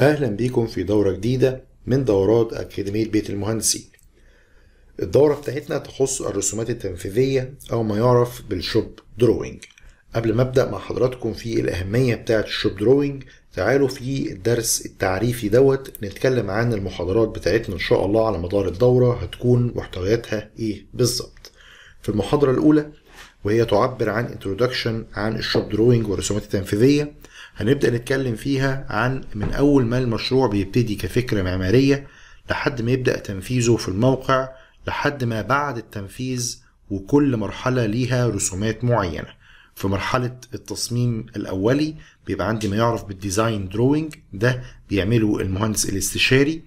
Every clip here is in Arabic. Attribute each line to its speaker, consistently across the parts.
Speaker 1: أهلا بيكم في دورة جديدة من دورات أكاديمية بيت المهندسين. الدورة بتاعتنا تخص الرسومات التنفيذية أو ما يعرف بال shop drawing قبل ما أبدأ مع حضراتكم في الأهمية بتاعة ال shop drawing تعالوا في الدرس التعريفي دوت نتكلم عن المحاضرات بتاعتنا إن شاء الله على مدار الدورة هتكون محتوياتها إيه بالظبط. في المحاضرة الأولى وهي تعبر عن introduction عن ال shop drawing والرسومات التنفيذية هنبدأ نتكلم فيها عن من أول ما المشروع بيبتدي كفكرة معمارية لحد ما يبدأ تنفيذه في الموقع لحد ما بعد التنفيذ وكل مرحلة ليها رسومات معينة. في مرحلة التصميم الأولي بيبقى عندي ما يعرف بال design drawing ده بيعمله المهندس الاستشاري.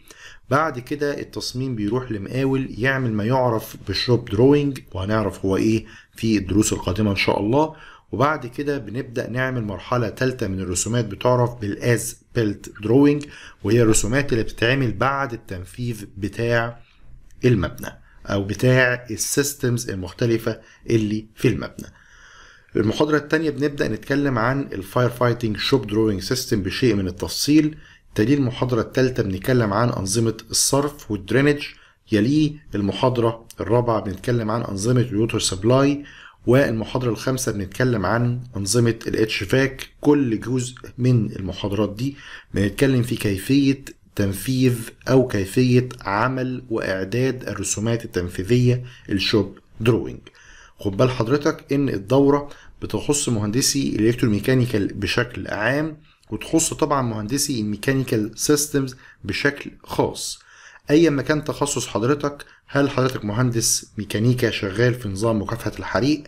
Speaker 1: بعد كده التصميم بيروح لمقاول يعمل ما يعرف بال shop drawing وهنعرف هو إيه في الدروس القادمة إن شاء الله. وبعد كده بنبدأ نعمل مرحلة تالتة من الرسومات بتعرف بال as-built drawing وهي الرسومات اللي بتتعمل بعد التنفيذ بتاع المبنى أو بتاع ال systems المختلفة اللي في المبنى. المحاضرة التانية بنبدأ نتكلم عن ال fire fighting shop drawing system بشيء من التفصيل. تليه المحاضرة الثالثة بنتكلم عن أنظمة الصرف وال drainage يليه المحاضرة الرابعة بنتكلم عن أنظمة ال water supply والمحاضرة الخامسة بنتكلم عن أنظمة ال HVAC كل جزء من المحاضرات دي بنتكلم في كيفية تنفيذ أو كيفية عمل وإعداد الرسومات التنفيذية ال shop drawing خد بال حضرتك إن الدورة بتخص مهندسي ال electromechanical بشكل عام وتخص طبعا مهندسي ال mechanical systems بشكل خاص. ايا ما كان تخصص حضرتك هل حضرتك مهندس ميكانيكا شغال في نظام مكافحة الحريق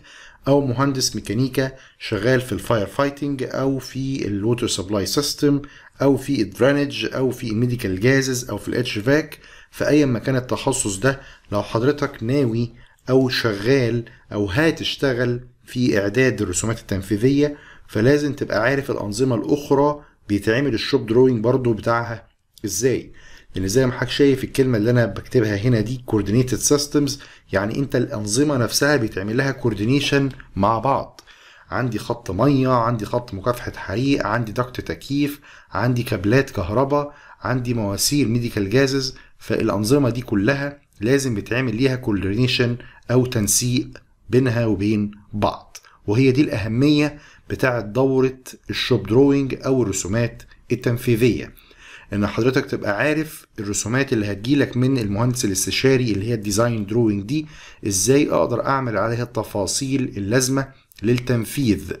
Speaker 1: أو مهندس ميكانيكا شغال في ال fire fighting أو في ال water supply system أو في ال drainage أو في ال medical gases أو في ال HVAC فايا ما كان التخصص ده لو حضرتك ناوي أو شغال أو هتشتغل في إعداد الرسومات التنفيذية فلازم تبقى عارف الأنظمة الأخرى بيتعمل ال shop drawing برضو بتاعها إزاي. لأن زي ما حضرتك شايف الكلمة اللي أنا بكتبها هنا دي coordinated systems يعني أنت الأنظمة نفسها بيتعمل لها coordination مع بعض. عندي خط مية عندي خط مكافحة حريق عندي ضغط تكييف عندي كابلات كهرباء عندي مواسير medical gases فالأنظمة دي كلها لازم بيتعمل ليها coordination أو تنسيق بينها وبين بعض. وهي دي الأهمية بتاعة دورة ال shop drawing أو الرسومات التنفيذية. إن حضرتك تبقى عارف الرسومات اللي هتجيلك من المهندس الاستشاري اللي هي ال design drawing دي إزاي أقدر أعمل عليها التفاصيل اللازمة للتنفيذ.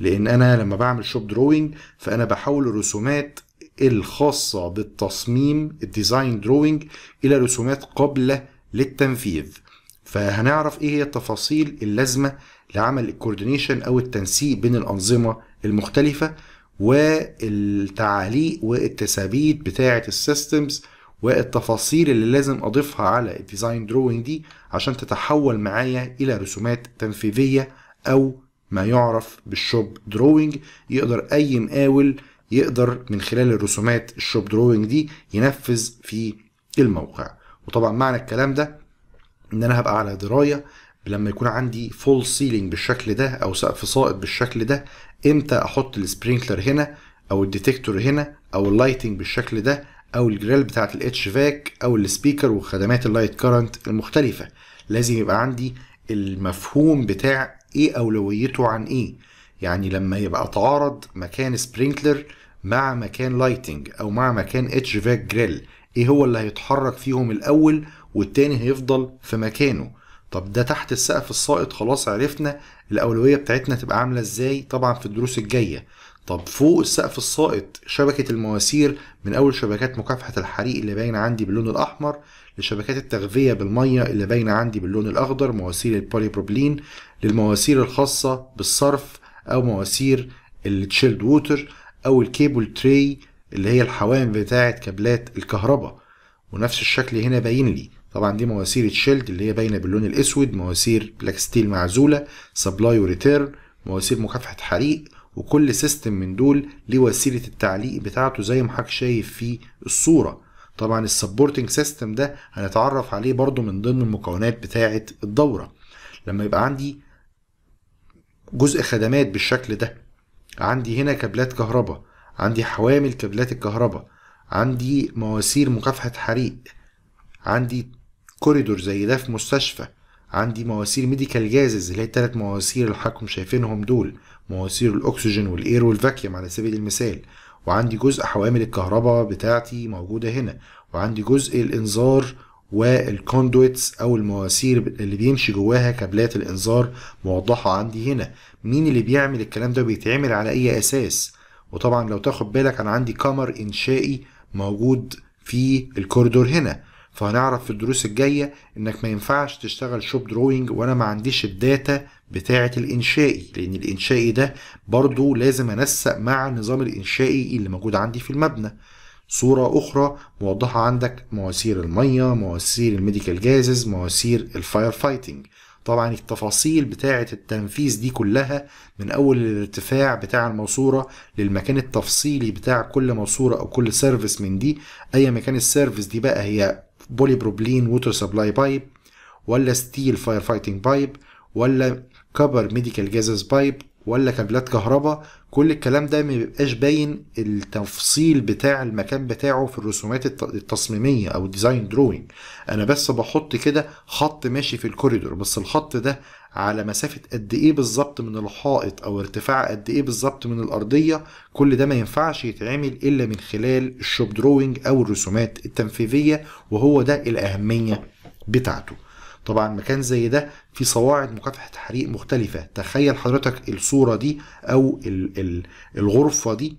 Speaker 1: لأن أنا لما بعمل shop drawing فأنا بحول الرسومات الخاصة بالتصميم ال design drawing إلى رسومات قابلة للتنفيذ. فهنعرف إيه هي التفاصيل اللازمة لعمل ال coordination أو التنسيق بين الأنظمة المختلفة. والتعاليق والتثابيت بتاعة ال systems والتفاصيل اللي لازم أضيفها على ال design drawing دي عشان تتحول معايا إلى رسومات تنفيذية أو ما يعرف بال shop drawing يقدر أي مقاول يقدر من خلال الرسومات ال shop drawing دي ينفذ في الموقع. وطبعا معنى الكلام ده إن أنا هبقى على دراية لما يكون عندي false ceiling بالشكل ده أو سقف ساقط بالشكل ده إمتى أحط ال sprinkler هنا أو ال detector هنا أو ال lighting بالشكل ده أو ال grille بتاعت ال HVAC أو ال speaker وخدمات ال light current المختلفة؟ لازم يبقى عندي المفهوم بتاع إيه أولويته عن إيه. يعني لما يبقى أتعارض مكان sprinkler مع مكان lighting أو مع مكان HVAC grille إيه هو اللي هيتحرك فيهم الأول والتاني هيفضل في مكانه؟ طب ده تحت السقف الساقط خلاص عرفنا الأولوية بتاعتنا تبقى عاملة إزاي؟ طبعا في الدروس الجاية. طب فوق السقف الساقط شبكة المواسير من أول شبكات مكافحة الحريق اللي باينة عندي باللون الأحمر لشبكات التغذية بالمية اللي باينة عندي باللون الأخضر مواسير ال polypropylene للمواسير الخاصة بالصرف أو مواسير ال chilled water أو ال cable tray اللي هي الحوامل بتاعة كابلات الكهرباء. ونفس الشكل هنا باين لي. طبعا دي مواسير chilled اللي هي باينة باللون الأسود مواسير black steel معزولة supply و return مواسير مكافحة حريق وكل system من دول ليه وسيلة التعليق بتاعته زي ما حضرتك شايف في الصورة. طبعا ال supporting system ده هنتعرف عليه برضو من ضمن المكونات بتاعه الدورة. لما يبقى عندي جزء خدمات بالشكل ده عندي هنا كابلات كهرباء عندي حوامل كابلات الكهرباء عندي مواسير مكافحة حريق عندي كوريدور زي ده في مستشفى. عندي مواسير medical gases اللي هي التلات مواسير اللي حضراتكم شايفينهم دول. مواسير الأكسجين وال air وال vacuum على سبيل المثال. وعندي جزء حوامل الكهرباء بتاعتي موجودة هنا. وعندي جزء الإنذار وال conduits أو المواسير اللي بيمشي جواها كابلات الإنذار موضحة عندي هنا. مين اللي بيعمل الكلام ده بيتعمل على أي أساس؟ وطبعا لو تاخد بالك أنا عندي كمر إنشائي موجود في الكوريدور هنا. فهنعرف في الدروس الجاية إنك ما ينفعش تشتغل shop drawing وأنا ما عنديش ال data بتاعة الإنشائي لأن الإنشائي ده برضو لازم أنسق مع النظام الإنشائي اللي موجود عندي في المبنى. صورة أخرى موضحة عندك مواسير المية مواسير ال medical gases مواسير ال fire fighting طبعا التفاصيل بتاعة التنفيذ دي كلها من أول الارتفاع بتاع الماسورة للمكان التفصيلي بتاع كل ماسورة أو كل service من دي. أي مكان ال service دي بقى هي polypropylene water supply pipe ولا steel fire fighting pipe ولا copper medical gases pipe ولا كابلات كهرباء كل الكلام ده ما بيبقاش باين التفصيل بتاع المكان بتاعه في الرسومات التصميمية أو ال design drawing أنا بس بحط كده خط ماشي في الكوريدور بس الخط ده على مسافة قد إيه بالظبط من الحائط أو ارتفاع قد إيه بالظبط من الأرضية كل ده ما ينفعش يتعمل إلا من خلال ال shop drawing أو الرسومات التنفيذية وهو ده الأهمية بتاعته. طبعا مكان زي ده في صواعد مكافحة حريق مختلفة. تخيل حضرتك الصورة دي أو ال ال الغرفة دي.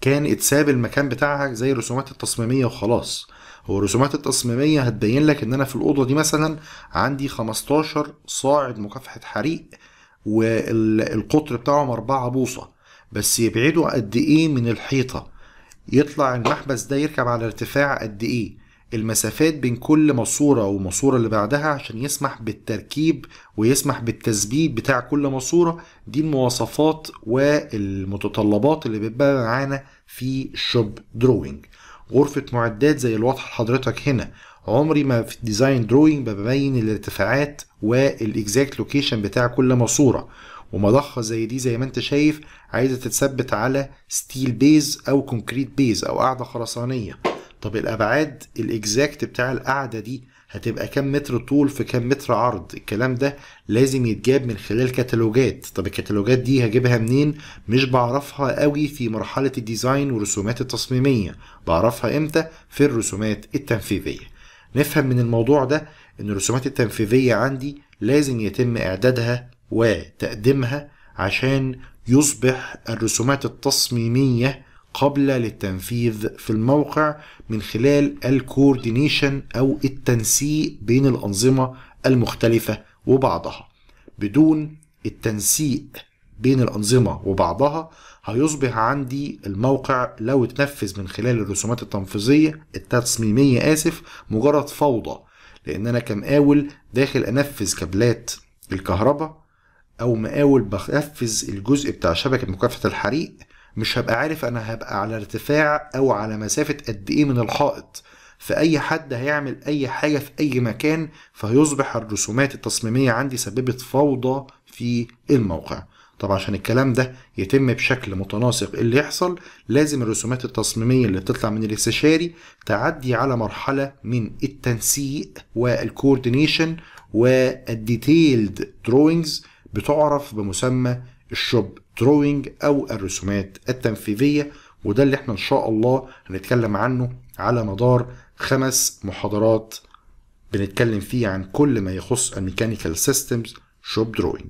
Speaker 1: كان اتساب المكان بتاعها زي الرسومات التصميمية وخلاص. هو الرسومات التصميمية هتبين لك إن أنا في الأوضة دي مثلا عندي 15 صاعد مكافحة حريق والقطر بتاعهم 4 بوصة. بس يبعدوا قد إيه من الحيطة؟ يطلع المحبس ده يركب على ارتفاع قد إيه؟ المسافات بين كل ماسورة وماسورة اللي بعدها عشان يسمح بالتركيب ويسمح بالتثبيت بتاع كل ماسورة. دي المواصفات والمتطلبات اللي بتبقى معانا في الشوب دروينج غرفة معدات زي الواضحة لحضرتك هنا. عمري ما في ال design drawing ببين الارتفاعات وال exact location بتاع كل ماسورة. ومضخة زي دي زي ما انت شايف عايزة تتثبت على steel base أو concrete base أو قاعدة خرسانية. طب الأبعاد ال exact بتاع القاعدة دي هتبقى كام متر طول في كام متر عرض؟ الكلام ده لازم يتجاب من خلال كتالوجات طب الكتالوجات دي هجيبها منين؟ مش بعرفها قوي في مرحلة ال design والرسومات التصميمية. بعرفها إمتى؟ في الرسومات التنفيذية. نفهم من الموضوع ده إن الرسومات التنفيذية عندي لازم يتم إعدادها وتقديمها عشان يصبح الرسومات التصميمية قابلة للتنفيذ في الموقع من خلال ال coordination أو التنسيق بين الأنظمة المختلفة وبعضها. بدون التنسيق بين الأنظمة وبعضها هيصبح عندي الموقع لو اتنفذ من خلال الرسومات التنفيذية التصميمية آسف مجرد فوضى لأن أنا كمقاول داخل أنفذ كابلات الكهرباء أو مقاول بنفذ الجزء بتاع شبكة مكافحة الحريق مش هبقى عارف أنا هبقى على ارتفاع أو على مسافة قد إيه من الحائط. فأي حد هيعمل أي حاجة في أي مكان فهيصبح الرسومات التصميمية عندي سببت فوضى في الموقع. طبعا عشان الكلام ده يتم بشكل متناسق اللي يحصل لازم الرسومات التصميمية اللي بتطلع من الاستشاري تعدي على مرحلة من التنسيق وال coordination وال detailed drawings بتعرف بمسمى ال shop drawing أو الرسومات التنفيذية وده اللي إحنا إن شاء الله هنتكلم عنه على مدار خمس محاضرات بنتكلم فيه عن كل ما يخص ال mechanical systems shop drawing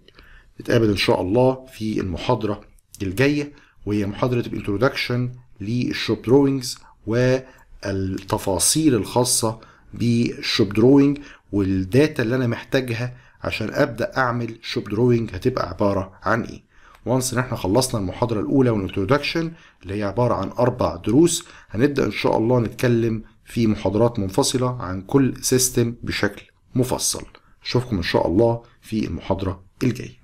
Speaker 1: نتقابل إن شاء الله في المحاضرة الجاية وهي محاضرة ال introduction لل shop drawings والتفاصيل الخاصة بال shop drawing وال data اللي أنا محتاجها عشان أبدأ أعمل shop drawing هتبقى عبارة عن إيه. once إن إحنا خلصنا المحاضرة الأولى وال introduction اللي هي عبارة عن أربع دروس هنبدأ إن شاء الله نتكلم في محاضرات منفصلة عن كل system بشكل مفصل. أشوفكم إن شاء الله في المحاضرة الجاية.